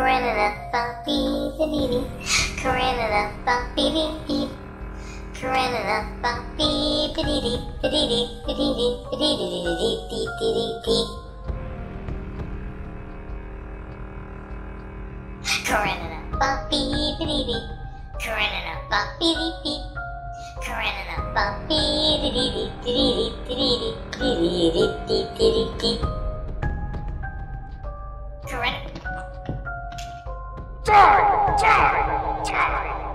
dee Karenena bop beep beep beep. Karenena bop beep dee dee dee dee dee dee dee dee dee dee dee dee. Karenena bop beep dee dee. Beep beep beep. Karenena bop beep dee dee dee dee dee dee dee dee dee dee dee dee dee. Die! Die! Die!